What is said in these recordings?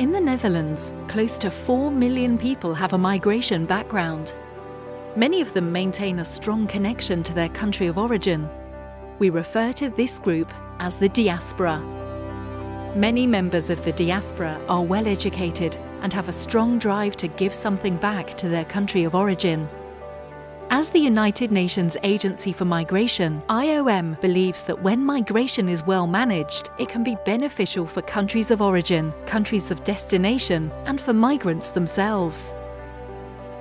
In the Netherlands, close to 4 million people have a migration background. Many of them maintain a strong connection to their country of origin. We refer to this group as the diaspora. Many members of the diaspora are well educated and have a strong drive to give something back to their country of origin. As the United Nations Agency for Migration, IOM believes that when migration is well managed, it can be beneficial for countries of origin, countries of destination, and for migrants themselves.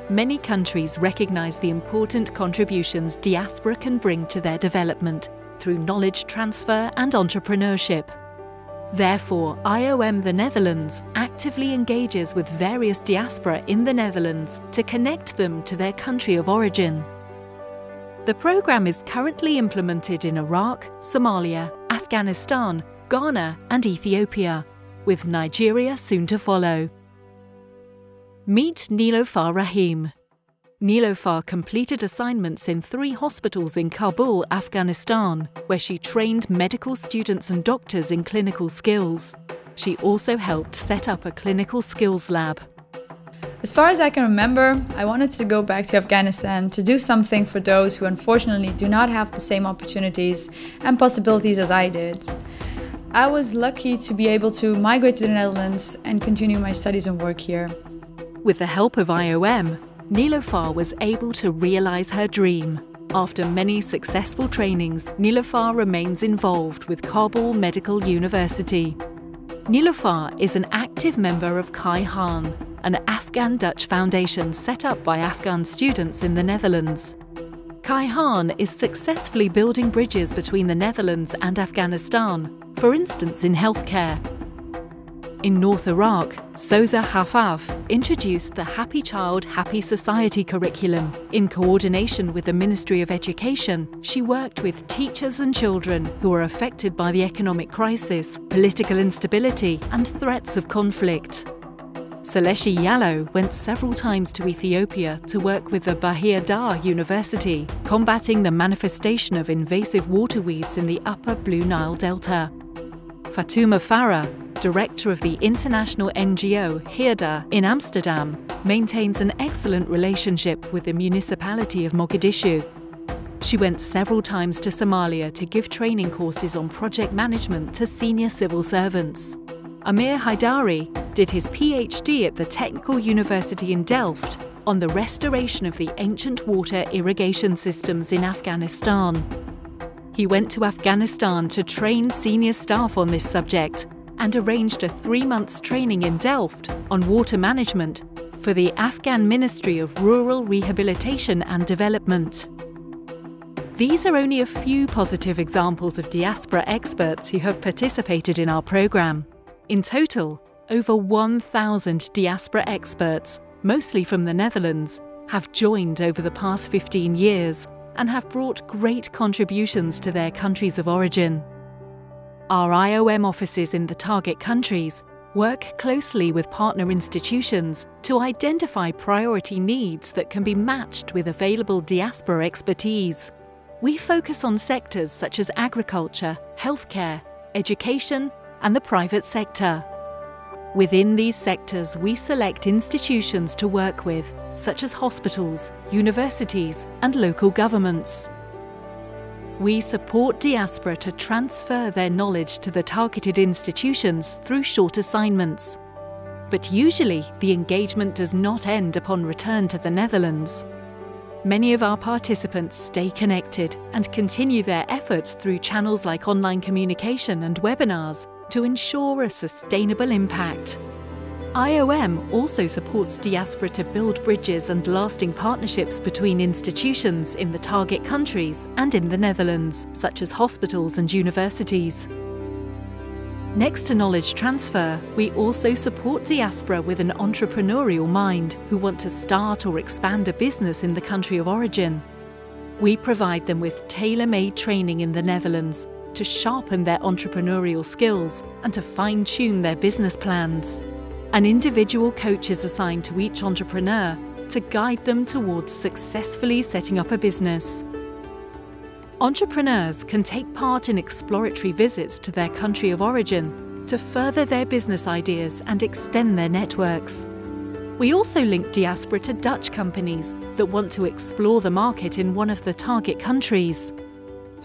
Many countries recognise the important contributions diaspora can bring to their development through knowledge transfer and entrepreneurship. Therefore, IOM the Netherlands actively engages with various diaspora in the Netherlands to connect them to their country of origin. The programme is currently implemented in Iraq, Somalia, Afghanistan, Ghana, and Ethiopia, with Nigeria soon to follow. Meet Niloufar Rahim, Niloufar completed assignments in three hospitals in Kabul, Afghanistan, where she trained medical students and doctors in clinical skills. She also helped set up a clinical skills lab. As far as I can remember, I wanted to go back to Afghanistan to do something for those who unfortunately do not have the same opportunities and possibilities as I did. I was lucky to be able to migrate to the Netherlands and continue my studies and work here. With the help of IOM, Niloufar was able to realise her dream. After many successful trainings, Niloufar remains involved with Kabul Medical University. Niloufar is an active member of Kaihan, an Afghan-Dutch foundation set up by Afghan students in the Netherlands. Kaihan is successfully building bridges between the Netherlands and Afghanistan, for instance in healthcare, in North Iraq, Soza Hafaf introduced the Happy Child, Happy Society curriculum. In coordination with the Ministry of Education, she worked with teachers and children who are affected by the economic crisis, political instability, and threats of conflict. Seleshi Yalo went several times to Ethiopia to work with the Bahir Dar University, combating the manifestation of invasive water weeds in the upper Blue Nile Delta. Fatuma Farah director of the international NGO Hirda in Amsterdam, maintains an excellent relationship with the municipality of Mogadishu. She went several times to Somalia to give training courses on project management to senior civil servants. Amir Haidari did his PhD at the Technical University in Delft on the restoration of the ancient water irrigation systems in Afghanistan. He went to Afghanistan to train senior staff on this subject and arranged a three months training in Delft on water management for the Afghan Ministry of Rural Rehabilitation and Development. These are only a few positive examples of diaspora experts who have participated in our programme. In total, over 1,000 diaspora experts, mostly from the Netherlands, have joined over the past 15 years and have brought great contributions to their countries of origin. Our IOM offices in the target countries work closely with partner institutions to identify priority needs that can be matched with available diaspora expertise. We focus on sectors such as agriculture, healthcare, education, and the private sector. Within these sectors, we select institutions to work with, such as hospitals, universities, and local governments. We support diaspora to transfer their knowledge to the targeted institutions through short assignments. But usually, the engagement does not end upon return to the Netherlands. Many of our participants stay connected and continue their efforts through channels like online communication and webinars to ensure a sustainable impact. IOM also supports diaspora to build bridges and lasting partnerships between institutions in the target countries and in the Netherlands, such as hospitals and universities. Next to knowledge transfer, we also support diaspora with an entrepreneurial mind who want to start or expand a business in the country of origin. We provide them with tailor made training in the Netherlands to sharpen their entrepreneurial skills and to fine tune their business plans. An individual coach is assigned to each entrepreneur to guide them towards successfully setting up a business. Entrepreneurs can take part in exploratory visits to their country of origin to further their business ideas and extend their networks. We also link diaspora to Dutch companies that want to explore the market in one of the target countries.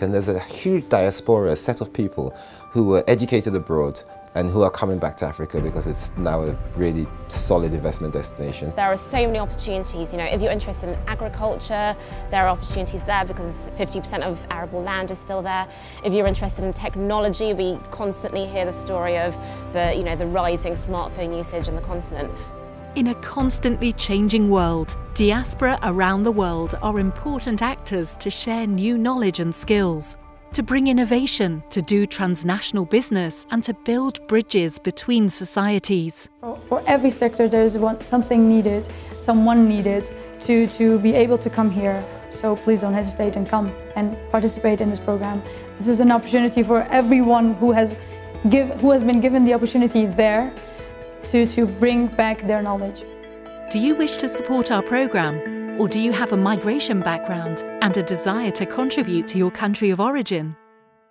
And there's a huge diaspora, a set of people who were educated abroad and who are coming back to Africa because it's now a really solid investment destination. There are so many opportunities, you know, if you're interested in agriculture, there are opportunities there because 50% of arable land is still there. If you're interested in technology, we constantly hear the story of the, you know, the rising smartphone usage on the continent. In a constantly changing world, diaspora around the world are important actors to share new knowledge and skills, to bring innovation, to do transnational business, and to build bridges between societies. For every sector, there is something needed, someone needed to, to be able to come here. So please don't hesitate and come and participate in this program. This is an opportunity for everyone who has, give, who has been given the opportunity there to, to bring back their knowledge. Do you wish to support our programme? Or do you have a migration background and a desire to contribute to your country of origin?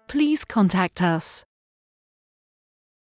Please contact us.